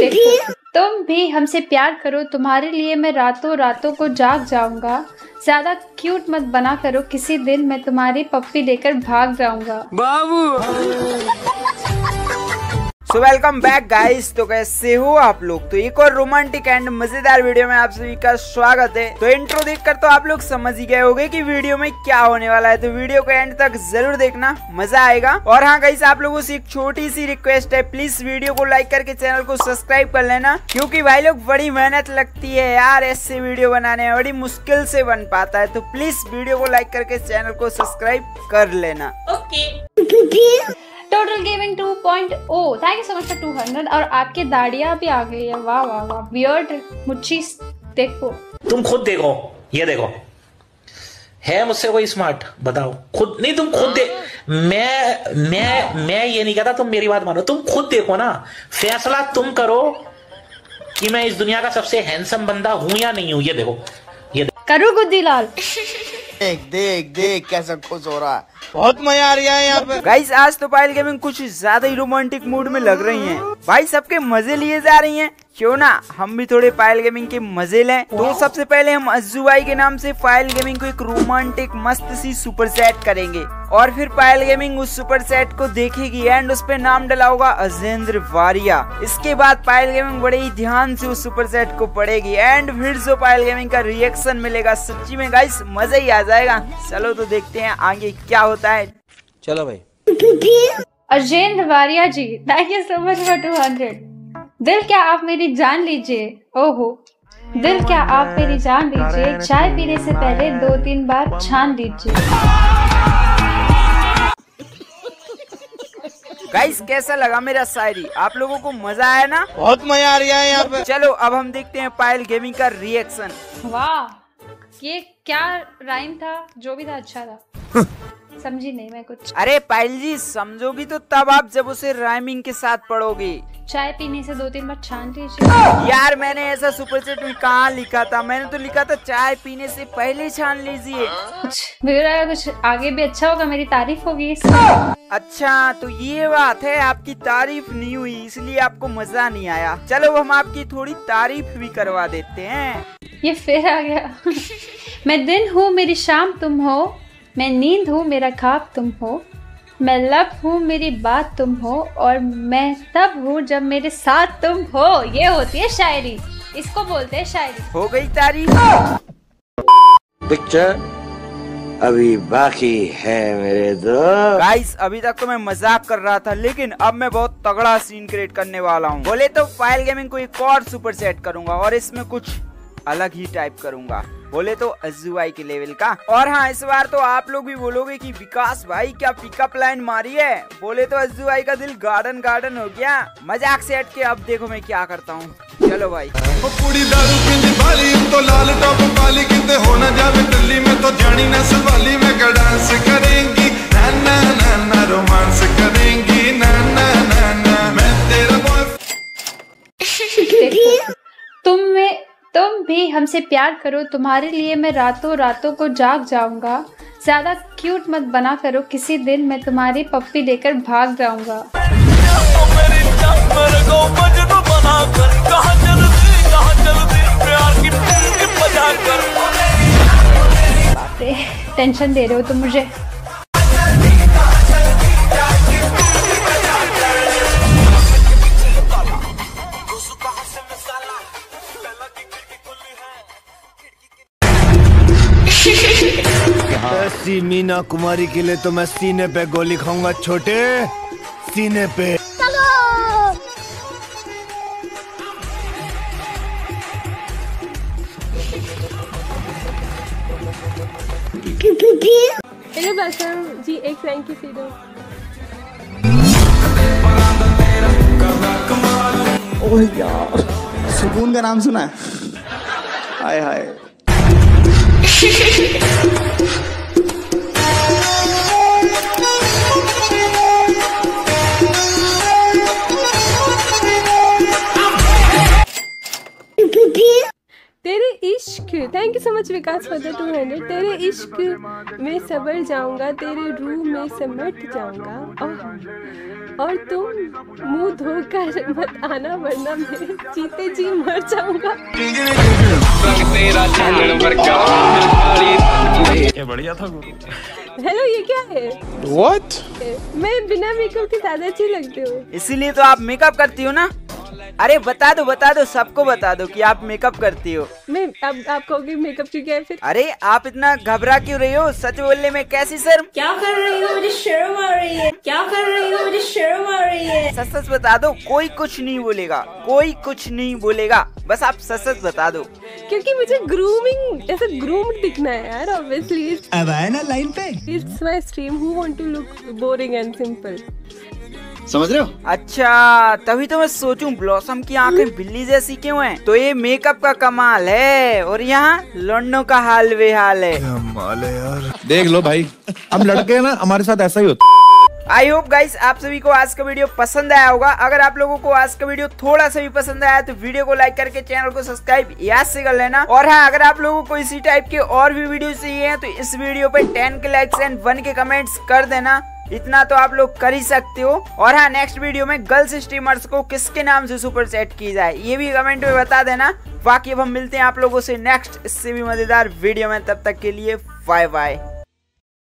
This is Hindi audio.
देखो तुम भी हमसे प्यार करो तुम्हारे लिए मैं रातों रातों को जाग जाऊँगा। ज़्यादा क्यूट मत बना करो किसी दिन मैं तुम्हारी पप्पी लेकर भाग जाऊँगा। सो वेलकम बैक गाइस तो कैसे हो आप लोग? तो एक और रोमांटिक एंड मज़ेदार वीडियो में आप सभी का स्वागत है। तो इंट्रो देखकर तो आप लोग समझ ही गए होंगे कि वीडियो में क्या होने वाला है। तो वीडियो को एंड तक ज़रूर देखना। मज़ा आएगा। और हाँ गाइस आप लोगों से एक छोटी सी रिक्वेस्ट है। प्लीज़ वीडियो को लाइक करके चैनल को सब्सक्राइब कर लेना। क्यूँकी भाई लोग बड़ी मेहनत लगती है यार ऐसे वीडियो बनाने में। बड़ी मुश्किल से बन पाता है। तो प्लीज़ वीडियो को लाइक करके चैनल को सब्सक्राइब कर लेना। Total gaming 2.0 thank you so much for 200 और आपकी दाढ़ियाँ भी आ गई है। वाह वाह वाह। बियर्ड मुच्छी देखो। तुम खुद देखो। ये देखो। है मुझसे कोई स्मार्ट बताओ। खुद नहीं तुम खुद दे मैं मैं मैं ये नहीं कहता तुम मेरी बात मानो। तुम खुद देखो ना। फैसला तुम करो कि मैं इस दुनिया का सबसे हैंडसम बंदा हूँ या नहीं हूँ। ये देखो। ये देखो। करो गुद्दी लाल? देख देख देख कैसा खुश हो रहा है। बहुत मज़ा आ रहा है यहाँ पे गाइस आज तो पायल गेमिंग कुछ ज़्यादा ही रोमांटिक मूड में लग रही हैं। भाई सबके मज़े लिए जा रही हैं। क्यों ना? हम भी थोड़े पायल गेमिंग के मज़े लें। तो सबसे पहले हम अज्जू भाई के नाम से पायल गेमिंग को एक रोमांटिक मस्त सी सुपर सेट करेंगे। और फिर पायल गेमिंग उस सुपर सेट को देखेगी एंड उस पे नाम डला होगा अजेंद्र वारिया। इसके बाद पायल गेमिंग बड़े ही ध्यान से उस सुपर सेट को पढ़ेगी एंड फिर जो पायल गेमिंग का रिएक्शन मिलेगा। सच्ची में गाइस मज़ा ही आ जाएगा। चलो तो देखते हैं आगे क्या होता है। चलो भाई। Ajendra Variya ji thank you so much for 200 दिल क्या आप मेरी जान लीजिए? ओहो। दिल क्या आप मेरी जान लीजिए? चाय पीने से पहले दो तीन बार छान लीजिए। गाइस कैसा लगा मेरा शायरी? आप लोगों को मज़ा आया ना? बहुत मज़ा आ रहा है यहाँ पे। चलो अब हम देखते हैं पायल गेमिंग का रिएक्शन वाह ये क्या राइम था? जो भी था अच्छा था। समझी नहीं मैं कुछ। अरे पायल जी समझोगी तो तब आप जब उसे राइमिंग के साथ पढ़ोगी। चाय पीने से दो तीन बार छान लीजिए। यार मैंने ऐसा सुपर सेट में कहा लिखा था? मैंने तो लिखा था चाय पीने से पहले छान लीजिए। कुछ मेरा कुछ आगे भी अच्छा होगा मेरी तारीफ़ होगी अच्छा तो ये बात है आपकी तारीफ़ नहीं हुई इसलिए आपको मज़ा नहीं आया। चलो हम आपकी थोड़ी तारीफ़ भी करवा देते हैं। ये फिर आ गया। मैं दिन हूँ मेरी शाम तुम हो। मैं नींद हूँ मेरा खाब तुम हो। मैं लब हूँ मेरी बात तुम हो। और मैं तब हूँ जब मेरे साथ तुम हो। ये होती है शायरी। इसको बोलते हैं शायरी। हो गई तारीफ़। पिक्चर अभी बाकी है मेरे दोस्त गाइस अभी तक तो मैं मज़ाक कर रहा था लेकिन अब मैं बहुत तगड़ा सीन क्रिएट करने वाला हूँ। बोले तो फ़ाइल गेमिंग को एक और सुपर सेट करूँगा और इसमें कुछ अलग ही टाइप करूँगा। बोले तो अजुआई के लेवल का। और हाँ इस बार तो आप लोग भी बोलोगे कि विकास भाई, क्या पिकअप लाइन मारी है? बोले तो अजुआई का दिल गार्डन गार्डन हो गया। मज़ाक से हट के अब देखो मैं क्या करता हूँ। चलो भाई। तो लाल टॉप काली जावे दिल्ली में तो जानी ना सवाली में डांस करे। हमसे प्यार करो, तुम्हारे लिए मैं रातों रातों को जाग जाऊँगा। ज़्यादा क्यूट मत बना करो, किसी दिन मैं तुम्हारी पप्पी लेकर भाग जाऊँगा। टेंशन दे रहे हो तुम मुझे। ऐसी मीना कुमारी के लिए तो मैं सीने पे गोली खाऊँगा छोटे। सीने पे। हेलो बसम जी एक फ्रैंकी सी दो। सुकून का नाम सुना है। हाय हाय। तेरे इश्क thank you so much Vikas for the 200 तेरे इश्क में सबर जाऊँगा तेरे रूह में समट जाऊँगा। और और तुम मुँह धोकर मत आना वरना मैं जीते जी मर जाऊँगा। हेलो ये क्या है? What? मैं बिना मेकअप के ज़्यादा अच्छी लगती हूँ। इसीलिए तो आप मेकअप करती हो ना? अरे बता दो बता दो सबको बता दो कि आप मेकअप करती हो। मैं अब आप कहोगे मेकअप क्यों किया है फिर अरे आप इतना घबरा क्यों रही हो? सच बोलने में कैसी शर्म? क्या कर रही हो? मुझे शर्म आ रही है। क्या कर रही हो? मुझे शर्म आ रही है। सच सच बता दो कोई कुछ नहीं बोलेगा कोई कुछ नहीं बोलेगा। बस आप सच सच बता दो। क्योंकि मुझे ग्रूमिंग ऐसे ग्रूम दिखना है यार ऑब्वियसली अब आए ना लाइन पे। It's my stream who want to look boring and simple समझ रहे हो? अच्छा तभी तो मैं सोचूं ब्लॉसम की आँखें बिल्ली जैसी क्यों हैं? तो ये मेकअप का कमाल है और यहाँ लड़नों का हाल बेहाल है। कमाल है यार। देख लो भाई। हम लड़के हैं ना हमारे साथ ऐसा ही होता आई होप गाइस आप सभी को आज का वीडियो पसंद आया होगा। अगर आप लोगों को आज का वीडियो थोड़ा सा भी पसंद आया तो वीडियो को लाइक करके चैनल को सब्सक्राइब याद से कर लेना। और हाँ अगर आप लोगों को इसी टाइप के और भी वीडियो चाहिए हैं तो इस वीडियो पे 10 के लाइक्स एंड 1 के कमेंट्स कर देना। इतना तो आप लोग कर ही सकते हो। और हाँ नेक्स्ट वीडियो में गर्ल्स स्ट्रीमर्स को किसके नाम से सुपर सेट की जाए, ये भी कमेंट में बता देना। बाकी अब हम मिलते हैं आप लोगों से नेक्स्ट इससे भी मज़ेदार वीडियो में, तब तक के लिए बाय बाय